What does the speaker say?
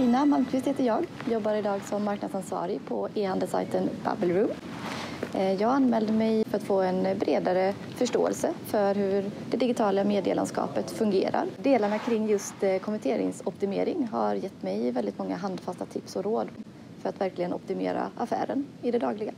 Tina Malmqvist heter jag. Jobbar idag som marknadsansvarig på e-handelssajten Bubbleroom. Eh, jag anmälde mig för att få en bredare förståelse för hur det digitala medielandskapet fungerar. Delarna kring just eh, konverteringsoptimering har gett mig väldigt många handfasta tips och råd för att verkligen optimera affären i det dagliga.